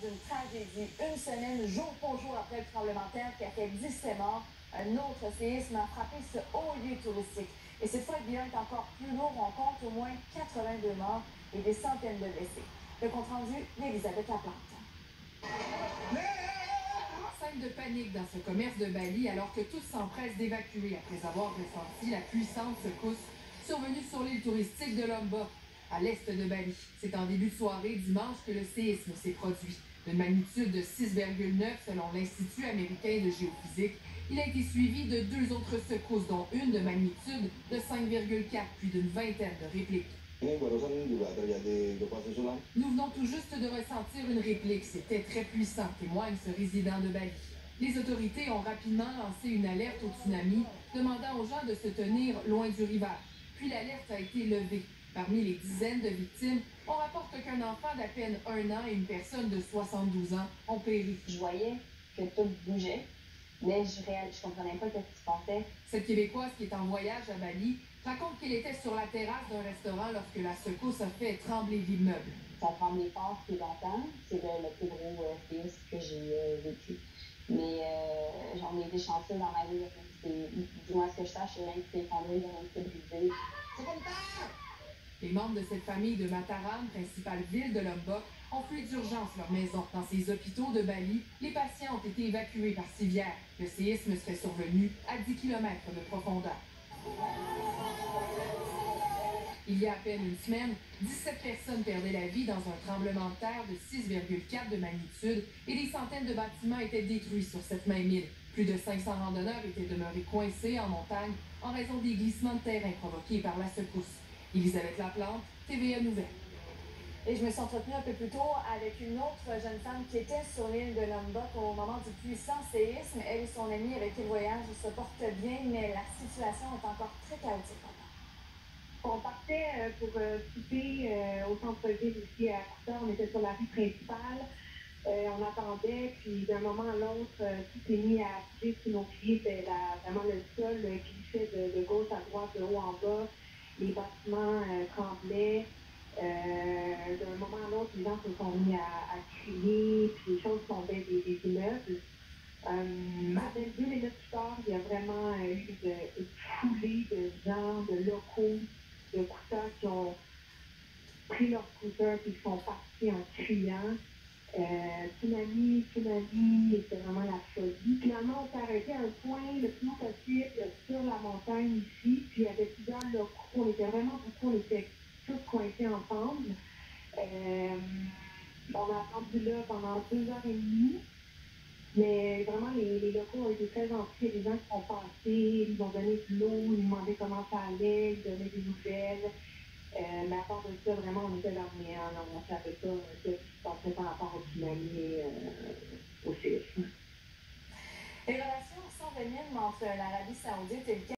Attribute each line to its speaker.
Speaker 1: d'une tragédie. Une semaine, jour pour jour après le tremblement de terre qui a fait 17 morts, un autre séisme a frappé ce haut lieu touristique. Et cette fois, le bilan est encore plus lourd. On compte au moins 82 morts et des centaines de blessés. Le compte rendu d'Elisabeth Laplante.
Speaker 2: Scène de panique dans ce commerce de Bali alors que tous s'empressent d'évacuer après avoir ressenti la puissante secousse survenue sur l'île touristique de Lombok à l'est de Bali. C'est en début de soirée dimanche que le séisme s'est produit. D'une magnitude de 6,9 selon l'Institut américain de géophysique, il a été suivi de deux autres secousses, dont une de magnitude de 5,4, puis d'une vingtaine de répliques. Nous venons tout juste de ressentir une réplique. C'était très puissant, témoigne ce résident de Bali. Les autorités ont rapidement lancé une alerte au tsunami, demandant aux gens de se tenir loin du rivage. Puis l'alerte a été levée. Parmi les dizaines de victimes, on rapporte qu'un enfant d'à peine un an et une personne de 72 ans ont péri.
Speaker 3: Je voyais que tout bougeait, mais je ne comprenais pas ce qui se passait.
Speaker 2: Cette Québécoise qui est en voyage à Bali raconte qu'elle était sur la terrasse d'un restaurant lorsque la secousse a fait trembler l'immeuble.
Speaker 3: Ça a tremblé fort plus longtemps. C'est le, plus gros euh, que j'ai euh, vécu. Mais euh, j'en ai été chanceuse dans ma vie. Du moins, ce que je sache, c'est rien qui s'est effondré, rien qui s'est brisé. C'est comme ça!
Speaker 2: Les membres de cette famille de Mataram, principale ville de Lombok, ont fui d'urgence leur maison. Dans ces hôpitaux de Bali, les patients ont été évacués par civière. Le séisme serait survenu à 10 km de profondeur. Il y a à peine une semaine, 17 personnes perdaient la vie dans un tremblement de terre de 6,4 de magnitude et des centaines de bâtiments étaient détruits sur cette même île. Plus de 500 randonneurs étaient demeurés coincés en montagne en raison des glissements de terrain provoqués par la secousse. Elisabeth Laplante, TVA Nouvelle.
Speaker 1: Et je me suis entretenue un peu plus tôt avec une autre jeune femme qui était sur l'île de Lombok au moment du puissant séisme. Elle et son amie avec qui le voyage se portent bien, mais la situation est encore très chaotique.
Speaker 4: On partait euh, pour euh, souper euh, au centre-ville ici à Couture. On était sur la rue principale. on attendait, puis d'un moment à l'autre, tout est mis à bouger sous nos pieds. C'est vraiment le sol qui glissait de, de, gauche à droite, de haut en bas les bâtiments euh, tremblaient. Euh, d'un moment à l'autre, les gens se sont mis à, crier, puis les choses tombaient des, des immeubles. Euh, à deux minutes plus tard, il y a vraiment eu de foulée de gens, de locaux, de couteurs qui ont pris leur scooter et qui sont partis en criant. Euh, tsunami, tsunami, c'était vraiment la folie. Finalement, on s'est arrêté à un point le plus possible sur la montagne ici, puis il y avait plusieurs locaux, on était vraiment beaucoup, on était tous coincés ensemble. Euh, on a attendu là pendant deux heures et demie, mais vraiment, les, locaux ont été très gentils. Les gens qui sont passés, ils ont donné de l'eau, ils nous demandaient comment ça allait, ils donnaient des nouvelles. Euh, mais à part de ça, vraiment, on était dans le néant. On ne savait pas ce qui se passait par rapport au tsunami et euh, au séisme.
Speaker 1: Les relations s'enveniment entre l'Arabie saoudite et le